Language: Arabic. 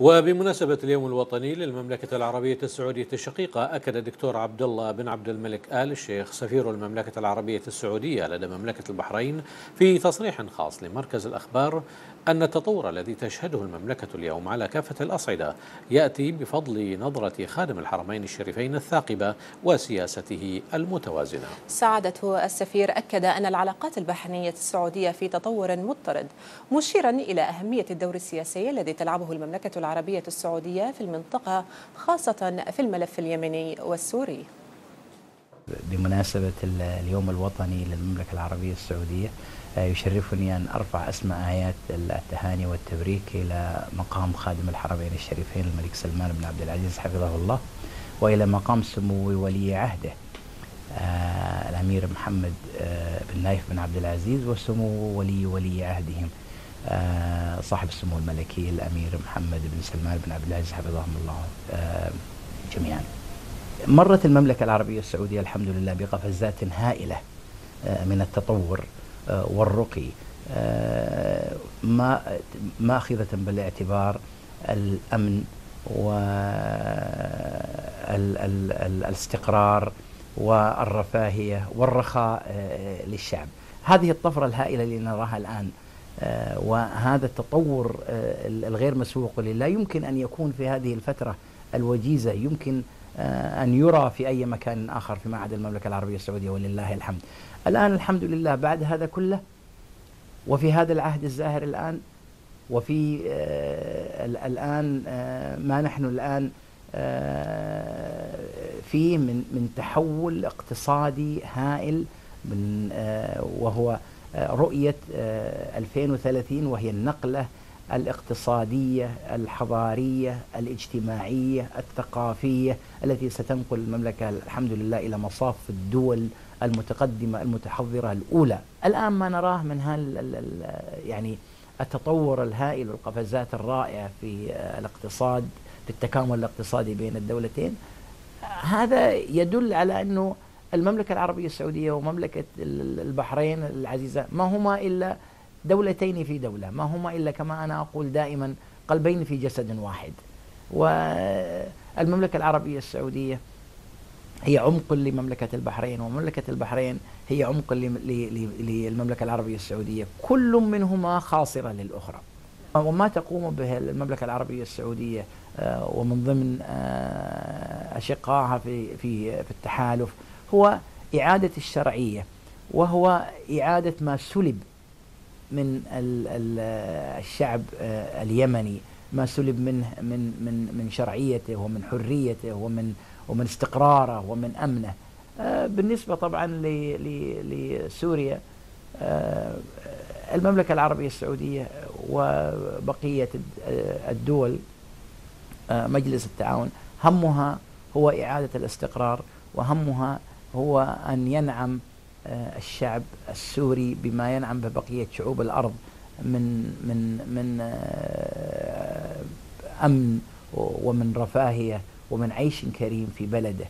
وبمناسبة اليوم الوطني للمملكة العربية السعودية الشقيقة أكد الدكتور عبد الله بن عبد الملك آل الشيخ سفير المملكة العربية السعودية لدى مملكة البحرين في تصريح خاص لمركز الأخبار أن التطور الذي تشهده المملكة اليوم على كافة الأصعدة يأتي بفضل نظرة خادم الحرمين الشريفين الثاقبة وسياسته المتوازنة. سعادة السفير أكد أن العلاقات البحرينية السعودية في تطور مضطرد، مشيرا إلى أهمية الدور السياسي الذي تلعبه المملكة العربية السعودية في المنطقة خاصة في الملف اليمني والسوري. بمناسبة اليوم الوطني للمملكة العربية السعودية يشرفني أن أرفع أسمى آيات التهاني والتبريك إلى مقام خادم الحرمين الشريفين الملك سلمان بن عبد العزيز حفظه الله وإلى مقام سمو ولي عهده آه الأمير محمد آه بن نايف بن عبد العزيز وسمو ولي ولي عهدهم آه صاحب السمو الملكي الأمير محمد بن سلمان بن عبد العزيز حفظهم الله جميعا. مرت المملكة العربية السعودية الحمد لله بقفزات هائلة من التطور والرقي ما ماخذة بالاعتبار الأمن والاستقرار والرفاهية والرخاء للشعب. هذه الطفرة الهائلة اللي نراها الآن وهذا التطور الغير مسبوق لا يمكن أن يكون في هذه الفترة الوجيزة يمكن أن يرى في أي مكان آخر فيما عدا المملكة العربية السعودية ولله الحمد. الآن الحمد لله بعد هذا كله وفي هذا العهد الزاهر الآن وفي آه الآن آه ما نحن الآن آه فيه من من تحول اقتصادي هائل من وهو رؤية 2030 وهي النقلة الاقتصادية الحضارية الاجتماعية الثقافية التي ستنقل المملكة الحمد لله إلى مصاف الدول المتقدمة المتحضرة الأولى. الآن ما نراه من هال يعني التطور الهائل والقفزات الرائعة في الاقتصاد في التكامل الاقتصادي بين الدولتين. هذا يدل على أنه المملكة العربية السعودية ومملكة البحرين العزيزة ما هما إلا دولتين في دولة ما هما إلا كما أنا أقول دائما قلبين في جسد واحد. والمملكة العربية السعودية هي عمق لمملكة البحرين ومملكة البحرين هي عمق للمملكة العربية السعودية كل منهما خاصرة للأخرى. وما تقوم به المملكة العربية السعودية ومن ضمن أشقائها في في في التحالف هو إعادة الشرعية وهو إعادة ما سلب من الشعب اليمني ما سلب منه من من من شرعيته ومن حريته ومن ومن استقراره ومن أمنه. بالنسبة طبعا لسوريا المملكة العربية السعودية وبقية الدول مجلس التعاون همها هو إعادة الاستقرار وهمها هو أن ينعم الشعب السوري بما ينعم ببقية شعوب الأرض من من من أمن ومن رفاهية ومن عيش كريم في بلده.